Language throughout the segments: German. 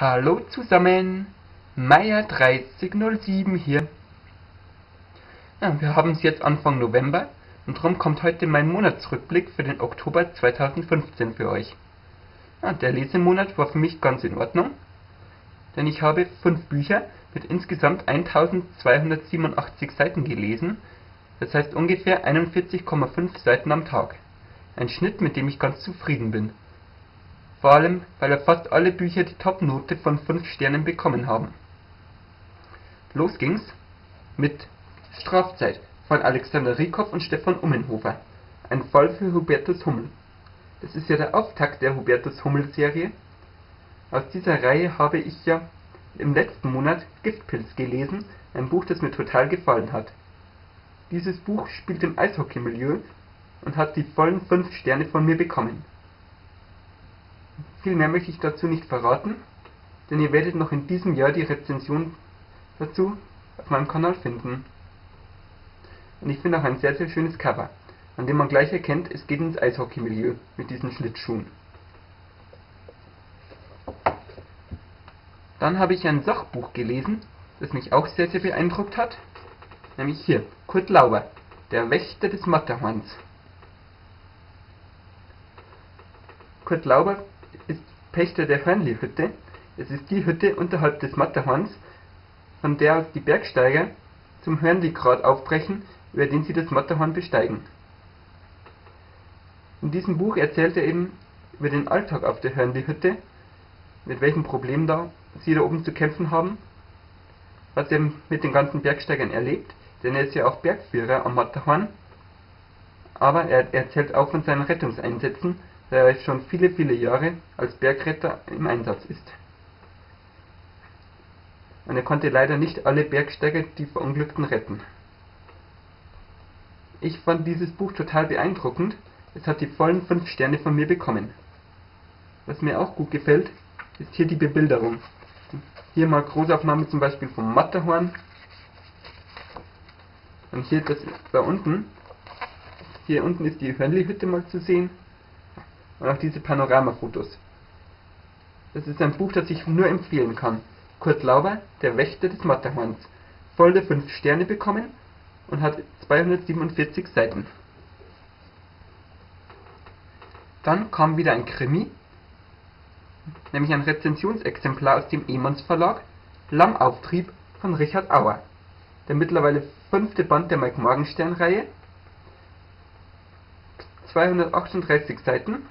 Hallo zusammen, Meier 3007 hier. Ja, wir haben es jetzt Anfang November und darum kommt heute mein Monatsrückblick für den Oktober 2015 für euch. Ja, der Lesemonat war für mich ganz in Ordnung, denn ich habe fünf Bücher mit insgesamt 1287 Seiten gelesen, das heißt ungefähr 41,5 Seiten am Tag. Ein Schnitt, mit dem ich ganz zufrieden bin vor allem weil ja fast alle Bücher die Top-Note von 5 Sternen bekommen haben. Los ging's mit Strafzeit von Alexander Rieckhoff und Stefan Ummenhofer, ein Fall für Hubertus Hummel. Das ist ja der Auftakt der Hubertus-Hummel-Serie. Aus dieser Reihe habe ich ja im letzten Monat Giftpilz gelesen, ein Buch, das mir total gefallen hat. Dieses Buch spielt im Eishockey-Milieu und hat die vollen 5 Sterne von mir bekommen viel mehr möchte ich dazu nicht verraten, denn ihr werdet noch in diesem Jahr die Rezension dazu auf meinem Kanal finden. Und ich finde auch ein sehr, sehr schönes Cover, an dem man gleich erkennt, es geht ins Eishockey-Milieu mit diesen Schlittschuhen. Dann habe ich ein Sachbuch gelesen, das mich auch sehr, sehr beeindruckt hat, nämlich hier, Kurt Lauber, der Wächter des Matterhorns. Kurt Lauber ist Pächter der Hörnli-Hütte. Es ist die Hütte unterhalb des Matterhorns, von der aus die Bergsteiger zum Hörnli-Grat aufbrechen, über den sie das Matterhorn besteigen. In diesem Buch erzählt er eben über den Alltag auf der Hörnli-Hütte, mit welchen Problemen da sie da oben zu kämpfen haben, was er mit den ganzen Bergsteigern erlebt, denn er ist ja auch Bergführer am Matterhorn, aber er erzählt auch von seinen Rettungseinsätzen da er schon viele, viele Jahre als Bergretter im Einsatz ist. Und er konnte leider nicht alle Bergsteiger, die Verunglückten, retten. Ich fand dieses Buch total beeindruckend, es hat die vollen 5 Sterne von mir bekommen. Was mir auch gut gefällt, ist hier die Bebilderung. Hier mal Großaufnahme zum Beispiel vom Matterhorn. Und hier das da unten. Hier unten ist die Hörnli-Hütte mal zu sehen und auch diese Panoramafotos. Das ist ein Buch, das ich nur empfehlen kann. Kurt Lauber, Der Wächter des Matterhorns. Volle 5 Sterne bekommen und hat 247 Seiten. Dann kam wieder ein Krimi, nämlich ein Rezensionsexemplar aus dem Emons Verlag, Lammauftrieb von Richard Auer. Der mittlerweile fünfte Band der Mike Morgenstern Reihe. 238 Seiten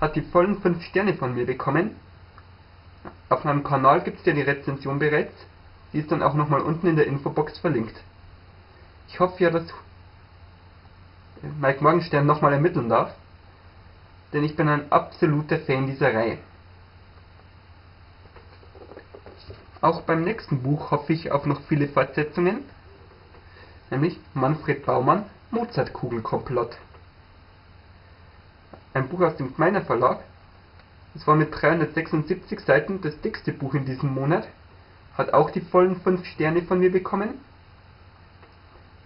hat die vollen 5 Sterne von mir bekommen. Auf meinem Kanal gibt es ja die Rezension bereits. Die ist dann auch nochmal unten in der Infobox verlinkt. Ich hoffe ja, dass Mike Morgenstern nochmal ermitteln darf, denn ich bin ein absoluter Fan dieser Reihe. Auch beim nächsten Buch hoffe ich auf noch viele Fortsetzungen, nämlich Manfred Baumann Mozart-Kugelkomplott ein Buch aus dem Gmeiner Verlag. Es war mit 376 Seiten das dickste Buch in diesem Monat. Hat auch die vollen 5 Sterne von mir bekommen.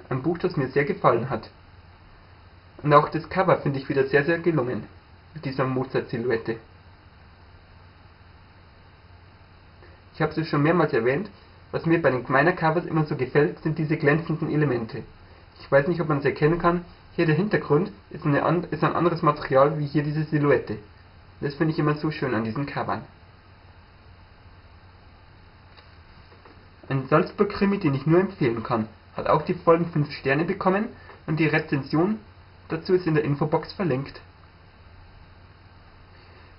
Ein Buch, das mir sehr gefallen hat. Und auch das Cover finde ich wieder sehr, sehr gelungen. Mit dieser Mozart-Silhouette. Ich habe es schon mehrmals erwähnt, was mir bei den Gmeiner Covers immer so gefällt, sind diese glänzenden Elemente. Ich weiß nicht, ob man es erkennen kann, hier der Hintergrund ist, eine, ist ein anderes Material wie hier diese Silhouette. Das finde ich immer so schön an diesen Covern. Ein Salzburg-Krimi, den ich nur empfehlen kann. Hat auch die vollen 5 Sterne bekommen und die Rezension dazu ist in der Infobox verlinkt.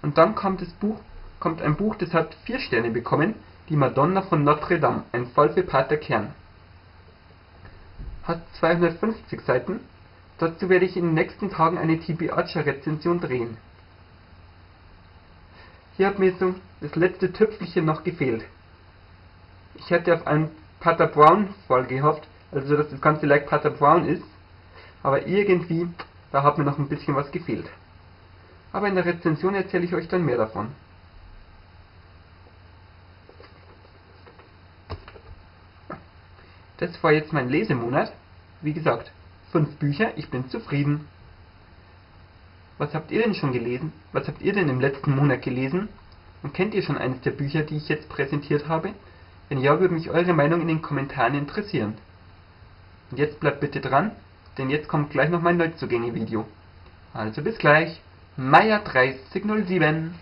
Und dann kommt, das Buch, kommt ein Buch, das hat 4 Sterne bekommen, Die Madonna von Notre Dame, ein Fall für Pater Kern. Hat 250 Seiten Dazu werde ich in den nächsten Tagen eine TB-Archer-Rezension drehen. Hier hat mir so das letzte Tüpfelchen noch gefehlt. Ich hätte auf einen Pater Brown-Fall gehofft, also dass das Ganze like Pater Brown ist, aber irgendwie, da hat mir noch ein bisschen was gefehlt. Aber in der Rezension erzähle ich euch dann mehr davon. Das war jetzt mein Lesemonat. Wie gesagt, Fünf Bücher, ich bin zufrieden. Was habt ihr denn schon gelesen? Was habt ihr denn im letzten Monat gelesen? Und kennt ihr schon eines der Bücher, die ich jetzt präsentiert habe? Wenn ja, würde mich eure Meinung in den Kommentaren interessieren. Und jetzt bleibt bitte dran, denn jetzt kommt gleich noch mein Neuzugänge-Video. Also bis gleich. Meier 3007